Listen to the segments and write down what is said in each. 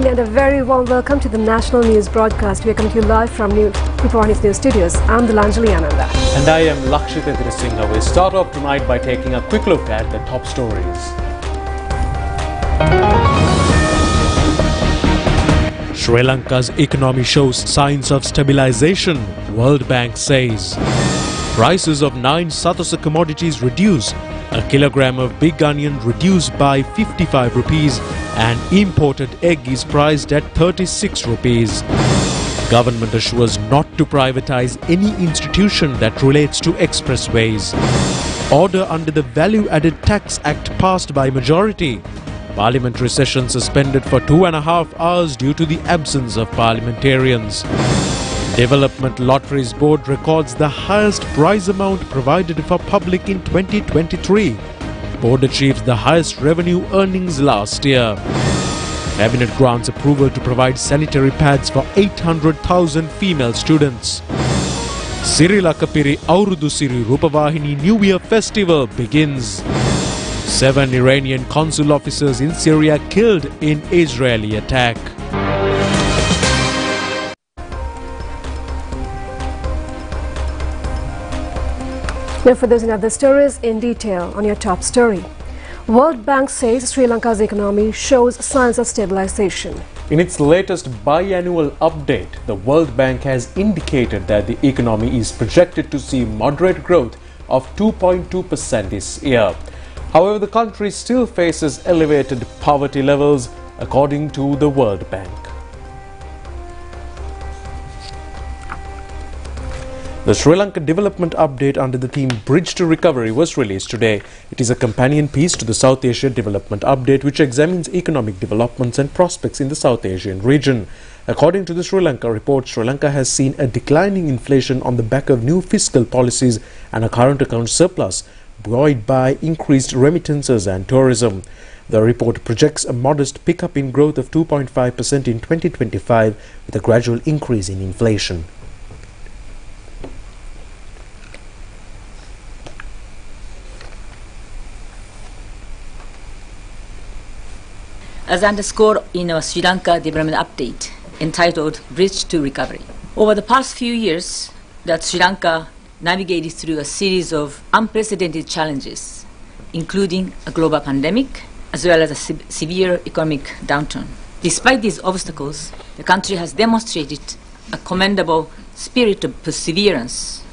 evening and a very warm welcome to the national news broadcast. We are coming to you live from New Pipawani's News Studios. I'm Delanjali Ananda. And I am Lakshita Singha. We start off tonight by taking a quick look at the top stories. Sri Lanka's economy shows signs of stabilization, World Bank says. Prices of nine Sathosa commodities reduce. A kilogram of big onion reduced by 55 rupees and imported egg is priced at 36 rupees. Government assures not to privatize any institution that relates to expressways. Order under the Value Added Tax Act passed by majority. Parliamentary session suspended for two and a half hours due to the absence of parliamentarians. Development Lotteries Board records the highest prize amount provided for public in 2023. Board achieves the highest revenue earnings last year. Cabinet grants approval to provide sanitary pads for 800,000 female students. Sirila Kapiri Aurudu Siri Rupavahini New Year Festival begins. Seven Iranian consul officers in Syria killed in Israeli attack. Now for those and other stories in detail on your top story. World Bank says Sri Lanka's economy shows signs of stabilization. In its latest biannual update, the World Bank has indicated that the economy is projected to see moderate growth of 2.2% this year. However, the country still faces elevated poverty levels according to the World Bank. The Sri Lanka Development Update under the theme Bridge to Recovery was released today. It is a companion piece to the South Asia Development Update which examines economic developments and prospects in the South Asian region. According to the Sri Lanka report, Sri Lanka has seen a declining inflation on the back of new fiscal policies and a current account surplus, buoyed by increased remittances and tourism. The report projects a modest pickup in growth of 2.5% in 2025 with a gradual increase in inflation. As underscored in our Sri Lanka development update entitled Bridge to Recovery. Over the past few years, that Sri Lanka navigated through a series of unprecedented challenges, including a global pandemic as well as a se severe economic downturn. Despite these obstacles, the country has demonstrated a commendable spirit of perseverance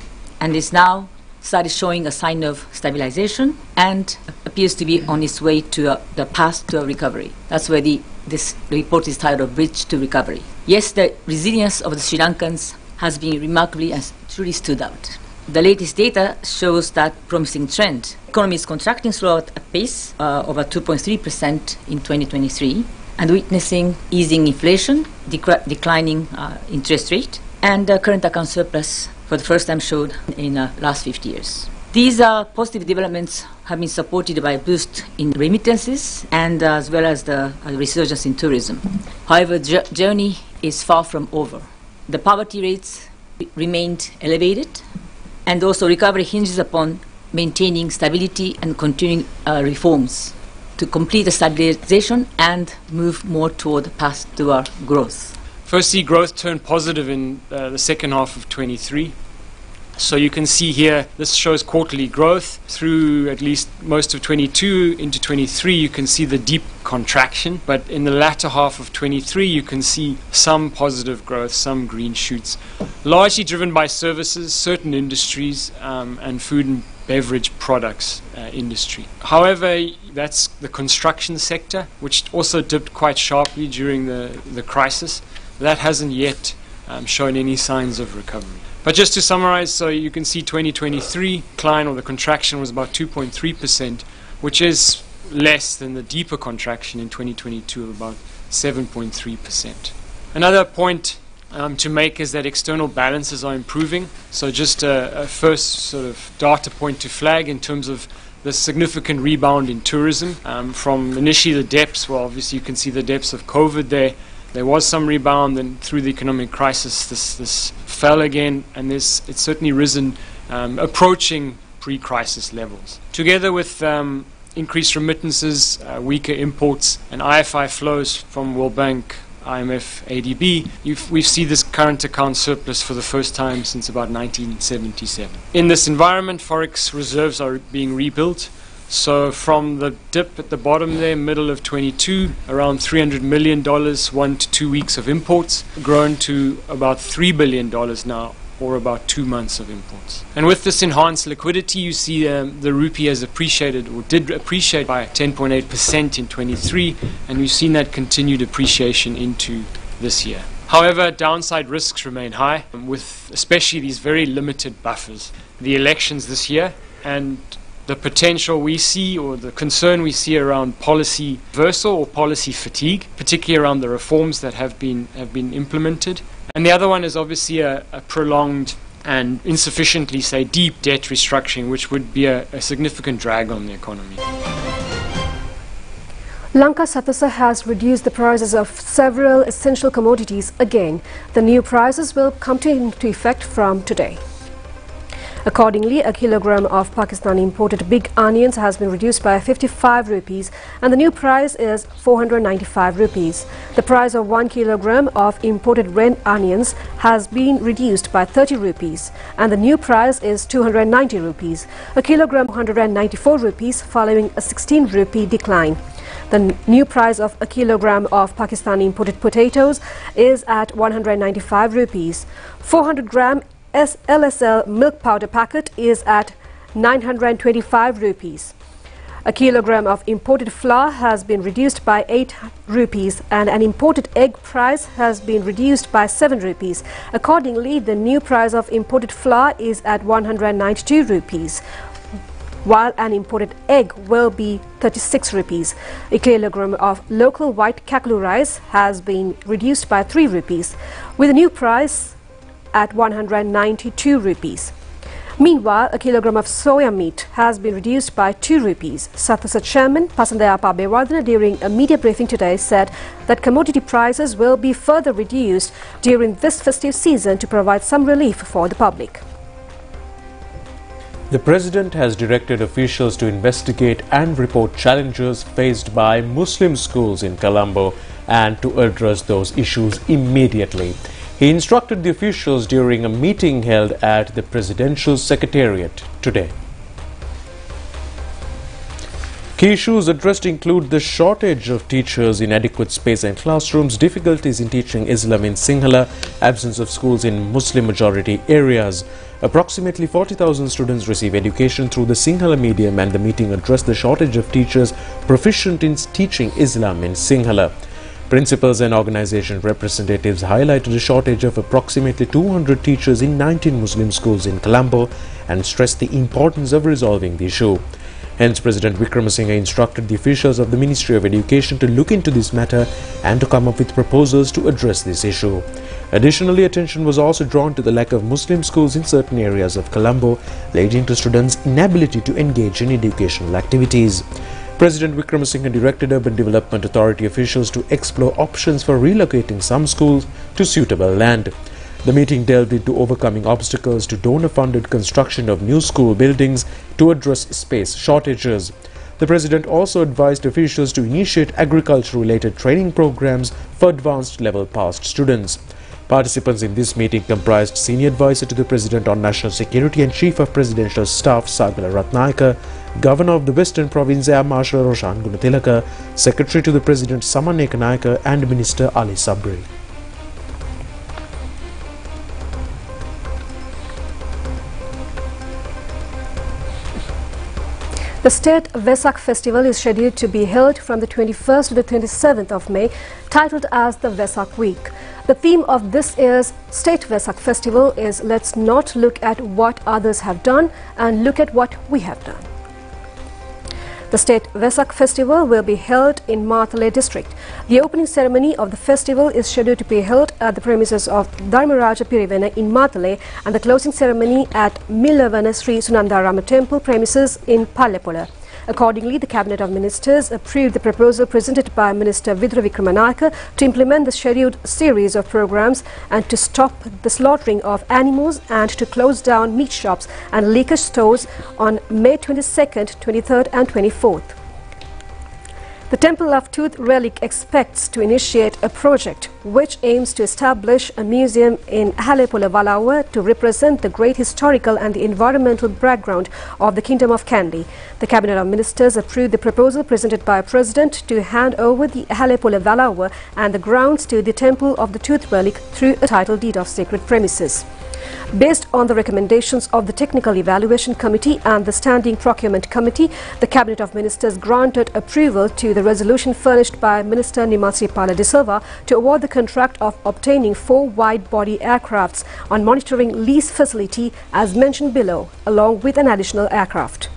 and is now started showing a sign of stabilization and appears to be on its way to a, the path to a recovery. That's where the, this report is titled Bridge to Recovery. Yes, the resilience of the Sri Lankans has been remarkably and truly stood out. The latest data shows that promising trend. Economy is contracting slow at a pace uh, over 2.3% in 2023 and witnessing easing inflation, declining uh, interest rate, and uh, current account surplus for the first time showed in the last 50 years. These uh, positive developments have been supported by a boost in remittances and uh, as well as the uh, resurgence in tourism. However, the journey is far from over. The poverty rates remained elevated, and also recovery hinges upon maintaining stability and continuing uh, reforms to complete the stabilization and move more toward the path to our growth. Firstly, growth turned positive in uh, the second half of 23. So you can see here, this shows quarterly growth through at least most of 22 into 23. You can see the deep contraction, but in the latter half of 23, you can see some positive growth, some green shoots, largely driven by services, certain industries, um, and food and beverage products uh, industry. However, that's the construction sector, which also dipped quite sharply during the, the crisis that hasn't yet um, shown any signs of recovery. But just to summarize, so you can see 2023 decline or the contraction was about 2.3%, which is less than the deeper contraction in 2022 of about 7.3%. Another point um, to make is that external balances are improving. So just a, a, first sort of data point to flag in terms of the significant rebound in tourism um, from initially the depths. Well, obviously you can see the depths of COVID there there was some rebound, and through the economic crisis, this, this fell again, and this it's certainly risen, um, approaching pre-crisis levels. Together with um, increased remittances, uh, weaker imports, and IFI flows from World Bank IMF ADB, you've, we see this current account surplus for the first time since about 1977. In this environment, forex reserves are being rebuilt. So from the dip at the bottom there, middle of 22, around $300 million, one one to two weeks of imports, grown to about $3 billion now, or about two months of imports. And with this enhanced liquidity, you see um, the rupee has appreciated, or did appreciate by 10.8% in 23, and we've seen that continued appreciation into this year. However, downside risks remain high, with especially these very limited buffers. The elections this year and the potential we see or the concern we see around policy reversal or policy fatigue, particularly around the reforms that have been have been implemented. And the other one is obviously a, a prolonged and insufficiently, say, deep debt restructuring, which would be a, a significant drag on the economy. Lanka Sathosa has reduced the prices of several essential commodities again. The new prices will come to into effect from today. Accordingly, a kilogram of Pakistani imported big onions has been reduced by 55 rupees and the new price is 495 rupees. The price of 1 kilogram of imported red onions has been reduced by 30 rupees and the new price is 290 rupees. A kilogram 194 rupees following a 16 rupee decline. The new price of a kilogram of Pakistani imported potatoes is at 195 rupees. 400 gram LSL milk powder packet is at 925 rupees. A kilogram of imported flour has been reduced by 8 rupees and an imported egg price has been reduced by 7 rupees. Accordingly, the new price of imported flour is at 192 rupees while an imported egg will be 36 rupees. A kilogram of local white kekulu rice has been reduced by 3 rupees with a new price at 192 rupees. Meanwhile, a kilogram of soya meat has been reduced by 2 rupees. Sathosa chairman Pasandaya Pabewardena during a media briefing today said that commodity prices will be further reduced during this festive season to provide some relief for the public. The President has directed officials to investigate and report challenges faced by Muslim schools in Colombo and to address those issues immediately. He instructed the officials during a meeting held at the Presidential Secretariat today. Key issues addressed include the shortage of teachers, inadequate space and classrooms, difficulties in teaching Islam in Sinhala, absence of schools in Muslim-majority areas. Approximately 40,000 students receive education through the Sinhala medium and the meeting addressed the shortage of teachers proficient in teaching Islam in Sinhala. Principals and organization representatives highlighted a shortage of approximately 200 teachers in 19 Muslim schools in Colombo and stressed the importance of resolving the issue. Hence, President Wickremesinghe instructed the officials of the Ministry of Education to look into this matter and to come up with proposals to address this issue. Additionally, attention was also drawn to the lack of Muslim schools in certain areas of Colombo, leading to students' inability to engage in educational activities. President Wickremesinghe directed Urban Development Authority officials to explore options for relocating some schools to suitable land. The meeting delved into overcoming obstacles to donor-funded construction of new school buildings to address space shortages. The President also advised officials to initiate agriculture-related training programs for advanced level past students. Participants in this meeting comprised Senior Advisor to the President on National Security and Chief of Presidential Staff Sagala Ratnayaka, Governor of the Western Province Air Marshal Roshan Goonetileke, Secretary to the President Saman Ekanayaka and Minister Ali Sabri. The state Vesak festival is scheduled to be held from the 21st to the 27th of May, titled as the Vesak Week. The theme of this year's State Vesak Festival is Let's Not Look at What Others Have Done and Look at What We Have Done. The State Vesak Festival will be held in Matale district. The opening ceremony of the festival is scheduled to be held at the premises of Dharmaraja Pirivena in Matale and the closing ceremony at Millavana Sri Sunandarama Temple premises in Pallepola. Accordingly, the Cabinet of Ministers approved the proposal presented by Minister Vidura Wickramanayake to implement the scheduled series of programs and to stop the slaughtering of animals and to close down meat shops and liquor stores on May 22nd, 23rd and 24th. The Temple of Tooth Relic expects to initiate a project which aims to establish a museum in Halepole Valawa to represent the great historical and the environmental background of the Kingdom of Kandy. The Cabinet of Ministers approved the proposal presented by a President to hand over the Halepole Valawa and the grounds to the Temple of the Tooth Relic through a title deed of sacred premises. Based on the recommendations of the Technical Evaluation Committee and the Standing Procurement Committee, the Cabinet of Ministers granted approval to the resolution furnished by Minister Nimasi Silva to award the contract of obtaining four wide-body aircrafts on monitoring lease facility as mentioned below, along with an additional aircraft.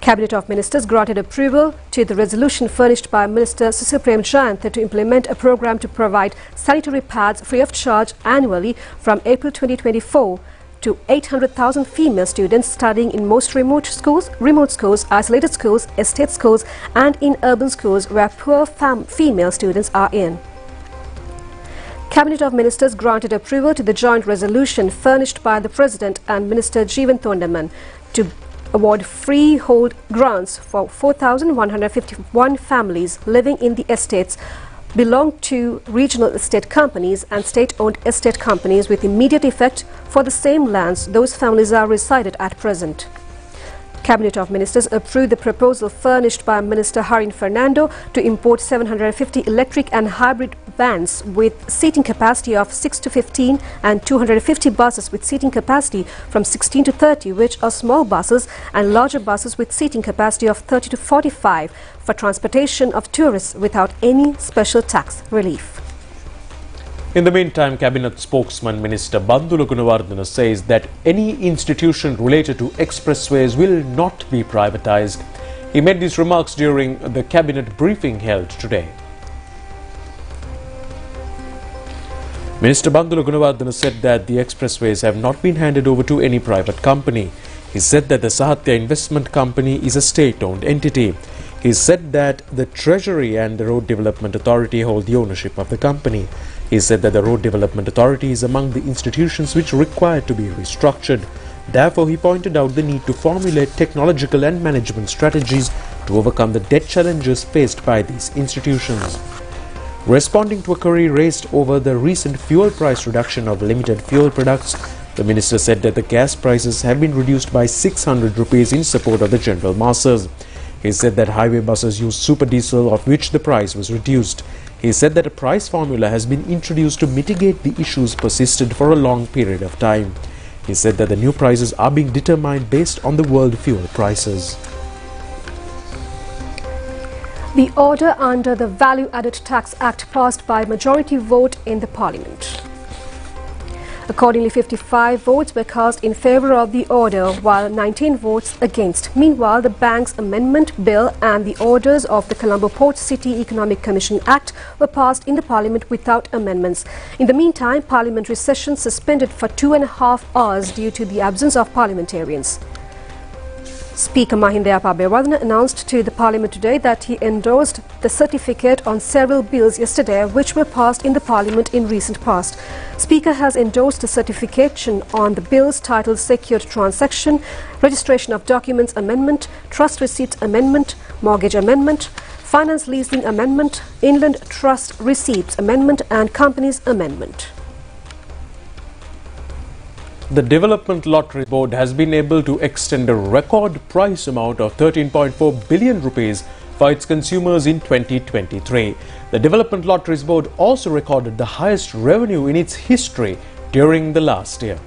Cabinet of Ministers granted approval to the resolution furnished by Minister Susil Premajayantha to implement a program to provide sanitary pads free of charge annually from April 2024 to 800,000 female students studying in most remote schools, remote schools, isolated schools, estate schools and in urban schools where poor female students are in. Cabinet of Ministers granted approval to the joint resolution furnished by the President and Minister Jeevan Thondaman to award freehold grants for 4,151 families living in the estates belong to regional estate companies and state-owned estate companies with immediate effect for the same lands those families are resided at present. Cabinet of Ministers approved the proposal furnished by Minister Harin Fernando to import 750 electric and hybrid vans with seating capacity of 6 to 15 and 250 buses with seating capacity from 16 to 30 which are small buses and larger buses with seating capacity of 30 to 45 for transportation of tourists without any special tax relief. In the meantime, Cabinet spokesman Minister Bandula Gunawardena says that any institution related to expressways will not be privatized. He made these remarks during the Cabinet briefing held today. Minister Bandula Gunawardena said that the expressways have not been handed over to any private company. He said that the Sahatya Investment Company is a state-owned entity. He said that the Treasury and the Road Development Authority hold the ownership of the company. He said that the Road Development Authority is among the institutions which require to be restructured. Therefore, he pointed out the need to formulate technological and management strategies to overcome the debt challenges faced by these institutions. Responding to a query raised over the recent fuel price reduction of limited fuel products, the minister said that the gas prices have been reduced by 600 rupees in support of the general masses. He said that highway buses use super diesel of which the price was reduced. He said that a price formula has been introduced to mitigate the issues persisted for a long period of time. He said that the new prices are being determined based on the world fuel prices. The order under the Value Added Tax Act passed by majority vote in the Parliament. Accordingly, 55 votes were cast in favour of the order, while 19 votes against. Meanwhile, the Bank's Amendment Bill and the orders of the Colombo Port City Economic Commission Act were passed in the Parliament without amendments. In the meantime, parliamentary session suspended for two and a half hours due to the absence of parliamentarians. Speaker Mahinda Abeyewardene announced to the Parliament today that he endorsed the certificate on several bills yesterday which were passed in the Parliament in recent past. Speaker has endorsed the certification on the bills titled Secured Transaction, Registration of Documents Amendment, Trust Receipts Amendment, Mortgage Amendment, Finance Leasing Amendment, Inland Trust Receipts Amendment and Companies Amendment. The Development Lottery Board has been able to extend a record price amount of 13.4 billion rupees for its consumers in 2023. The Development Lotteries Board also recorded the highest revenue in its history during the last year.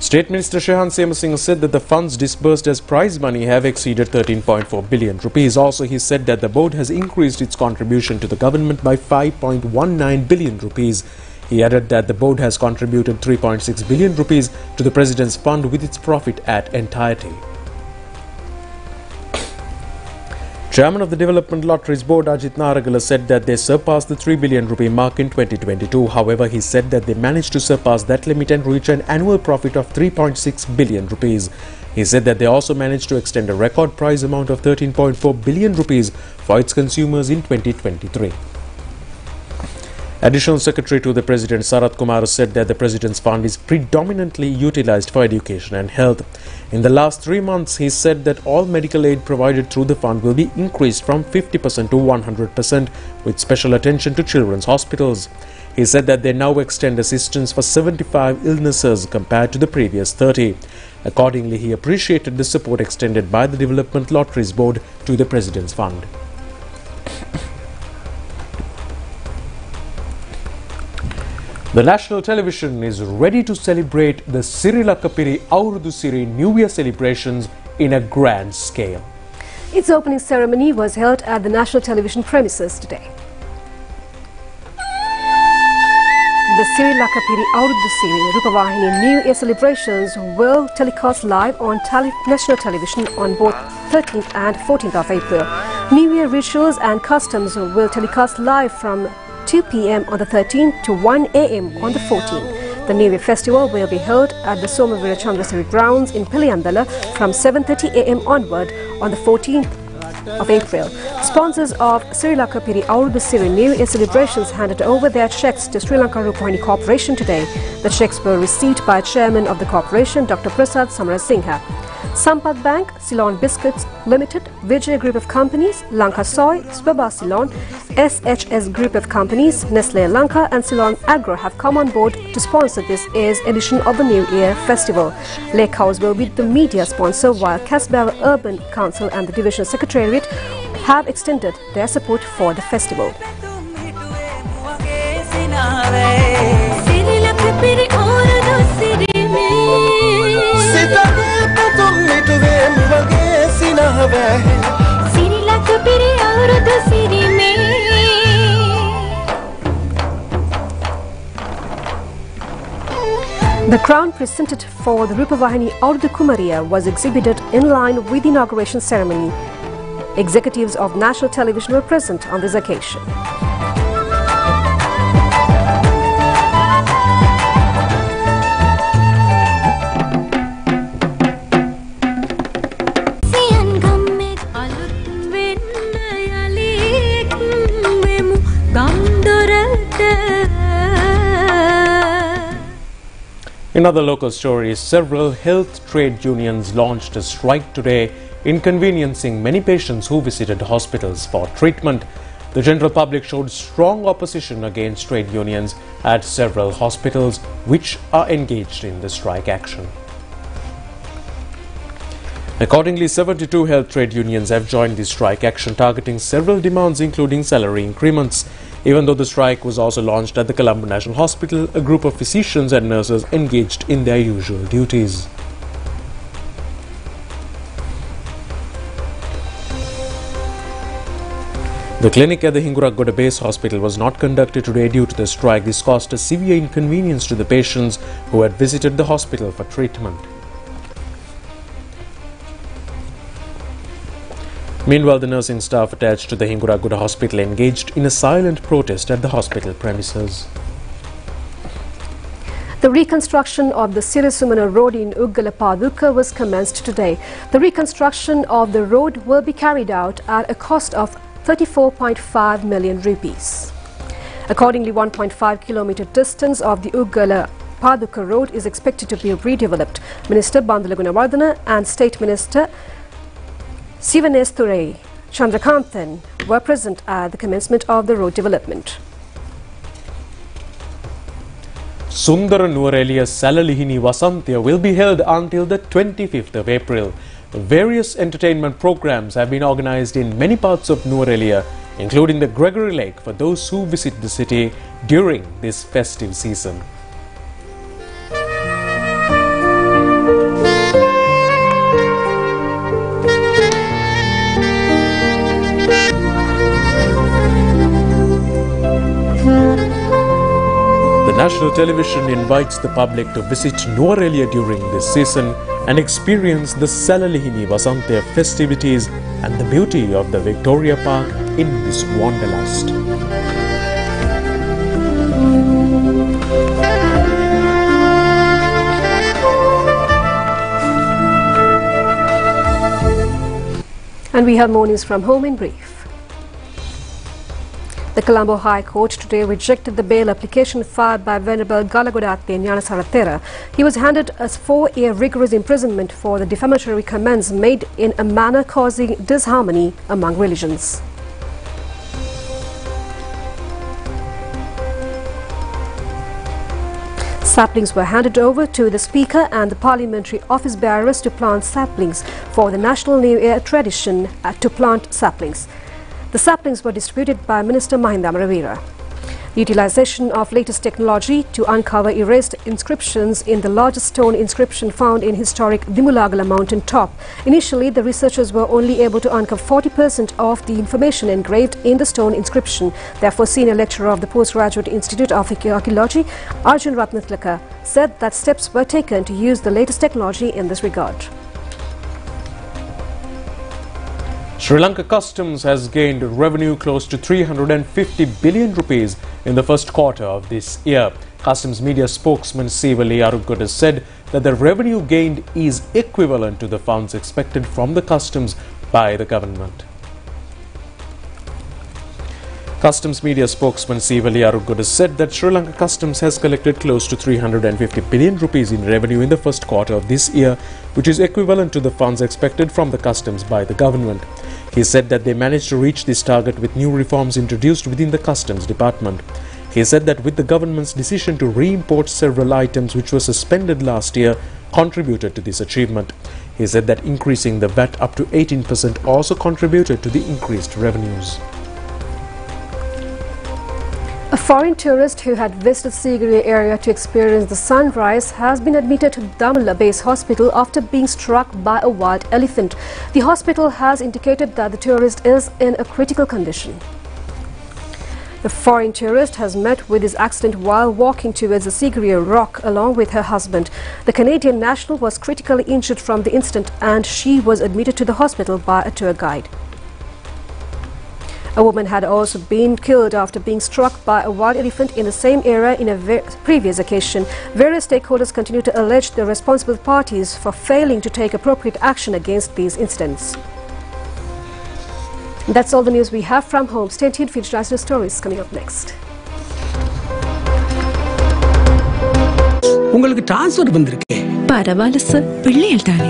State Minister Shehan Semasinghe said that the funds disbursed as prize money have exceeded 13.4 billion rupees. Also, he said that the board has increased its contribution to the government by 5.19 billion rupees. He added that the board has contributed 3.6 billion rupees to the President's fund with its profit at entirety. Chairman of the Development Lotteries Board Ajit Naragala said that they surpassed the 3 billion rupee mark in 2022. However, he said that they managed to surpass that limit and reach an annual profit of 3.6 billion rupees. He said that they also managed to extend a record prize amount of 13.4 billion rupees for its consumers in 2023. Additional Secretary to the President Sarath Kumar said that the President's fund is predominantly utilized for education and health. In the last three months, he said that all medical aid provided through the fund will be increased from 50% to 100% with special attention to children's hospitals. He said that they now extend assistance for 75 illnesses compared to the previous 30. Accordingly, he appreciated the support extended by the Development Lotteries Board to the President's fund. The national television is ready to celebrate the Sirilakapiri Aurudu Siri New Year celebrations in a grand scale. Its opening ceremony was held at the national television premises today. The Sri Lakapiri Aurudu Siri Rupavahini New Year celebrations will telecast live on tele national television on both 13th and 14th of April. New Year rituals and customs will telecast live from 2 p.m. on the 13th to 1 a.m. on the 14th. The New Year festival will be held at the Somaweera Chandrasiri grounds in Piliyandala from 7.30 a.m. onward on the 14th of April. Sponsors of Sri Lanka Piri Aurudu Siri New Year celebrations handed over their checks to Sri Lanka Rupavahini Corporation today. The checks were received by Chairman of the corporation, Dr. Prasad Samarasinghe. Sampath Bank, Ceylon Biscuits Limited, Vijay Group of Companies, Lanka Soy, Swaba Ceylon, SHS Group of Companies, Nestle Lanka and Ceylon Agro have come on board to sponsor this year's edition of the New Year Festival. Lake House will be the media sponsor while Kesbewa Urban Council and the Division Secretariat have extended their support for the festival. The crown presented for the Rupavahini Aurudu Kumariya was exhibited in line with the inauguration ceremony. Executives of national television were present on this occasion. In other local stories, several health trade unions launched a strike today, inconveniencing many patients who visited hospitals for treatment. The general public showed strong opposition against trade unions at several hospitals which are engaged in the strike action. Accordingly, 72 health trade unions have joined the strike action targeting several demands including salary increments. Even though the strike was also launched at the Colombo National Hospital, a group of physicians and nurses engaged in their usual duties. The clinic at the Hingurakgoda Base Hospital was not conducted today due to the strike. This caused a severe inconvenience to the patients who had visited the hospital for treatment. Meanwhile, the nursing staff attached to the Hingurakgoda hospital engaged in a silent protest at the hospital premises. The reconstruction of the Sirisumana road in Uggala was commenced today. The reconstruction of the road will be carried out at a cost of 34.5 million rupees. Accordingly, 1.5 kilometer distance of the Uggala Paduka road is expected to be redeveloped. Minister Bandula Gunawardena and State Minister Sivanesathurai Chandrakanthan were present at the commencement of the road development. Sundara Nuwareliya Salalihini Vasantya will be held until the 25th of April. Various entertainment programs have been organized in many parts of Nuwareliya, including the Gregory Lake for those who visit the city during this festive season. National Television invites the public to visit Nuwareliya during this season and experience the Salalihini Vasantya festivities and the beauty of the Victoria Park in this wanderlust. And we have more news from home in brief. The Colombo High Court today rejected the bail application filed by Venerable Galagodaatte Nyanasaratera. He was handed a four-year rigorous imprisonment for the defamatory comments made in a manner causing disharmony among religions. Saplings were handed over to the Speaker and the parliamentary office bearers to plant saplings for the National New Year tradition uh, to plant saplings. The saplings were distributed by Minister Mahinda Amaraweera. The utilization of latest technology to uncover erased inscriptions in the largest stone inscription found in historic Dimbulagala mountain top. Initially, the researchers were only able to uncover 40% of the information engraved in the stone inscription. Therefore, senior lecturer of the Postgraduate Institute of Archaeology, Arjun Ratnatlaka, said that steps were taken to use the latest technology in this regard. Sri Lanka Customs has gained revenue close to 350 billion rupees in the first quarter of this year. Customs media spokesman Sivali Arukgoda said that the revenue gained is equivalent to the funds expected from the customs by the government. Customs media spokesman Sivali Arukgoda said that Sri Lanka Customs has collected close to 350 billion rupees in revenue in the first quarter of this year, which is equivalent to the funds expected from the customs by the government. He said that they managed to reach this target with new reforms introduced within the customs department. He said that with the government's decision to re-import several items which were suspended last year contributed to this achievement. He said that increasing the VAT up to 18% also contributed to the increased revenues. A foreign tourist who had visited Sigiriya area to experience the sunrise has been admitted to Dambulla Base Hospital after being struck by a wild elephant. The hospital has indicated that the tourist is in a critical condition. The foreign tourist has met with his accident while walking towards the Sigiriya rock along with her husband. The Canadian national was critically injured from the incident and she was admitted to the hospital by a tour guide. A woman had also been killed after being struck by a wild elephant in the same area in a previous occasion. Various stakeholders continue to allege the responsible parties for failing to take appropriate action against these incidents. That's all the news we have from home. Stay tuned for international stories coming up next. உங்களுக்கு transfer வந்திருக்கு பரவாயில்ல sir பிள்ளைகள் தானே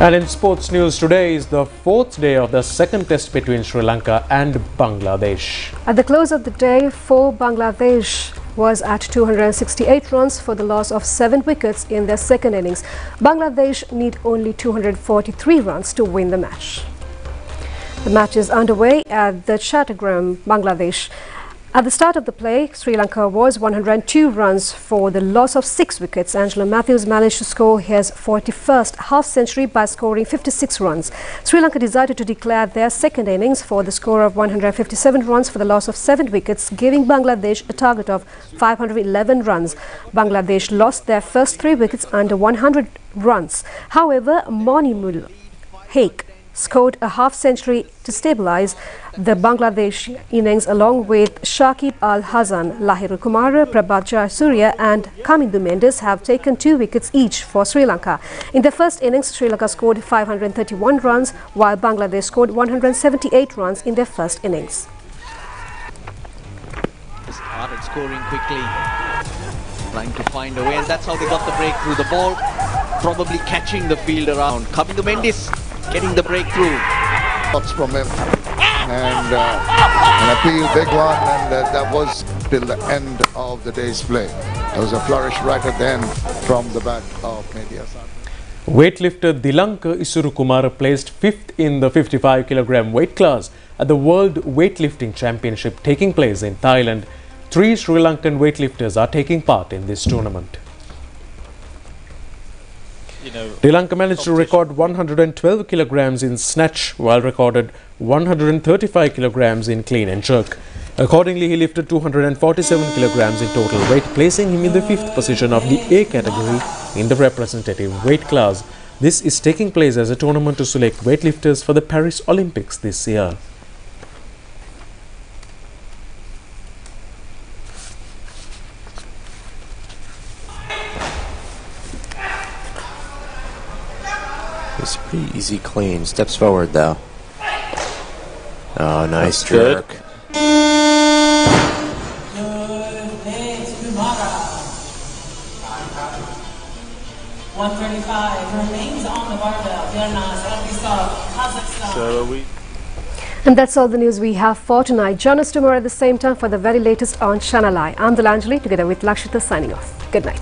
And in sports news today is the fourth day of the second test between Sri Lanka and Bangladesh. At the close of the day, for Bangladesh was at 268 runs for the loss of seven wickets in their second innings. Bangladesh need only 243 runs to win the match. The match is underway at the Chattogram, Bangladesh. At the start of the play, Sri Lanka was 102 runs for the loss of six wickets. Angelo Mathews managed to score his 41st half century by scoring 56 runs. Sri Lanka decided to declare their second innings for the score of 157 runs for the loss of seven wickets, giving Bangladesh a target of 511 runs. Bangladesh lost their first three wickets under 100 runs. However, Mominul Haque scored a half century to stabilize the Bangladesh innings along with Shakib Al Hasan, Lahiru Kumar, Prabath Jayasuriya and Kamindu Mendis have taken two wickets each for Sri Lanka. In the first innings, Sri Lanka scored 531 runs while Bangladesh scored 178 runs in their first innings. Started scoring quickly, trying to find a way and that's how they got the breakthrough. The ball probably catching the field around. Kamindu Mendis getting the breakthrough. Shots from him and uh, an appeal, big one, and uh, that was till the end of the day's play. There was a flourish right at the end from the back of Mehidy Hasan. Weightlifter Dilanka Isurukumara placed fifth in the 55 kilogram weight class at the World Weightlifting Championship taking place in Thailand. Three Sri Lankan weightlifters are taking part in this tournament. You know, Dilanka managed to record 112 kilograms in snatch while recorded 135 kilograms in clean and jerk. Accordingly, he lifted 247 kilograms in total weight, placing him in the fifth position of the A category in the representative weight class. This is taking place as a tournament to select weightlifters for the Paris Olympics this year. Pretty easy clean. Steps forward though. Oh, nice That's good. jerk. One thirty-five remains on the barbell. Bernaz, Elbisov, Kazakhstan. So are we? And that's all the news we have for tonight. Join us tomorrow at the same time for the very latest on Channel Eye. I'm Delanjali together with Lakshita signing off. Good night.